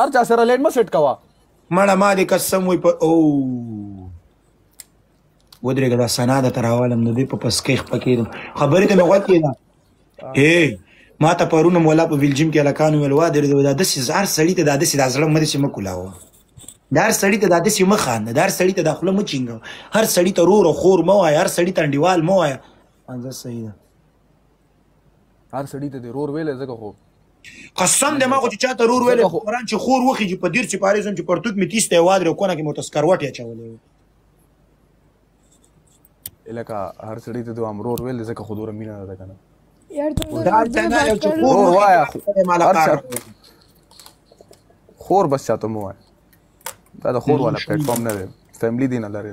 هر چا سره لین مسټ کوا مړه ما دې قسم وي په او ودرېږه دا سنا د تراوالم نو دې په پسکې خپه کېدم خبرې ته مې غوږ کېده اے ما ته پرونه مولا په بلجیم کې الکان ویل وا درې دا د سزار سړی ته دا د سزار زړه مې چې مکولاوه دار سړی ته دا د سیمه خان دار سړی ته داخله مو چینګ هر سړی ته رور خور مو هر سړی ته انډیوال مو هر ځای صحیح ده هر سړی ته د رور ویل زګه خو قسم دې ما خو چې چاته رور ویل قرآن چې خور وخی چې په دیر چې پاره زم چې پرتوک می تیسته واد ر کونه کې متسکروټ یا چولې الکه هر سړی ته د امرور ویل زګه خو دور مینه ده کنه یار ته دا څنګه یو چې خور وایا خور بس چاته مو وایا دا د خور والا پلیټ فارم نه دی فیملی دی نه لري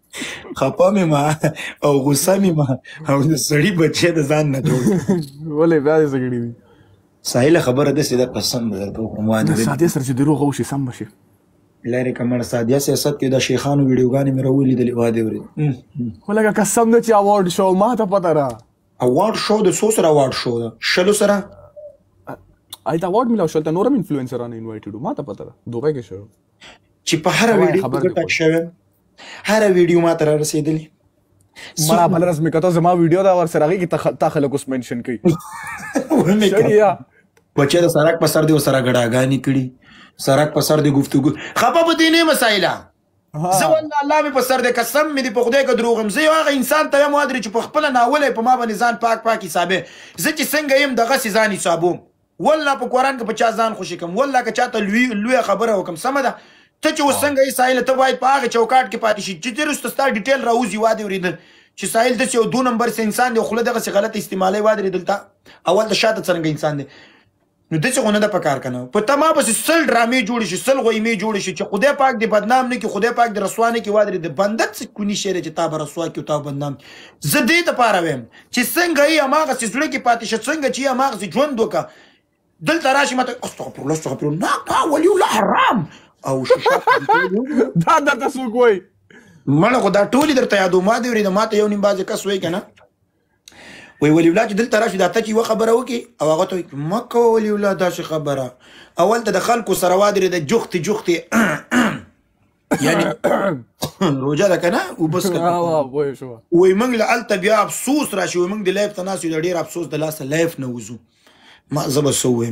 خپه مې ما او غوسه مې ما او د سړي بچی د ځان نه جوړ ولې بیا دې سګړي دي ساحل خبره ده سیده قسم به درته وکړم ما د ساده سره چې دروغ وشي سم بشي لارې کمر سادیا سیاست کې د شیخانو ویډیوګانې مې راولې د لیوا دی ورې ولګه قسم دې چې اوارډ شو ما ته پته را اوارډ شو د سو سره اوارډ شو دا شلو سره آی دا اوارډ ملاو شو ته نورم انفلوئنسرانه انوایټډ ما ته پته را دوبه کې شو چې په هر ویډیو کې ټک شوی هر ویډیو ما تر رسیدلی مړه بل رسمي کته زما ویډیو دا ور سره غي کې تا خلک اوس منشن کوي شړیا بچې د سرک په سر دی سره غډاګانی کړي سرک په سر دی گفتگو خپه په دینه مسایله زه والله الله مې په سر دې قسم مې دې په خدای کې دروغم زه یو هغه انسان ته یم وادرې چې په خپل ناولې په ما باندې ځان پاک پاک حسابې زه چې څنګه یم دغه سي ځان حسابوم والله په قران کې په چا ځان خوشي کوم والله که چاته لوی لوی خبره وکم سم ده ته چې وسنګ یې ساحل ته باید په هغه چوکاټ کې پاتې شي چې تیر استاد ډیټیل راوځي واده وریدل چې ساحل د یو دو نمبر سه انسان دی خو له دغه څه غلط استعمالي واده وریدل تا اول د شاته څنګه انسان دی نو د څه غونه د پکار کنه په تما بس سل ډرامې جوړ شي سل غوي می جوړ شي چې خدای پاک دې بدنام نه کی خدای پاک دې رسوانه کی واده دې بندت څه کونی شری چې تا برسوا کی او تا بدنام زه دې ته پاره ویم چې څنګه یې هماغسې زړه کې پاتې شه څنګه چې یې هماغسې ژوند وکړه دلته راشي ماته استغفر الله استغفر الله نه تا ولي الله حرام او شیشه دا درته څوک وایي مړه خو دا ټولې درته یادو ما دې ورېده ما ته یو نیم بعضې کس وایي که نه وی ولی الله چې دلته راشي دا ته چې یوه خبره وکړي او هغه ته وایي مه کوه ولی الله داسې خبره اول ته د خلکو سره وادرېده جوختې جوختې یعنی روزه ده کنه او بس کنه ها وای شو وای موږ له الته بیا افسوس راشي وای موږ د لایف تناسو د ډیر افسوس د لاس لایف نه وځو ما زبر سو وای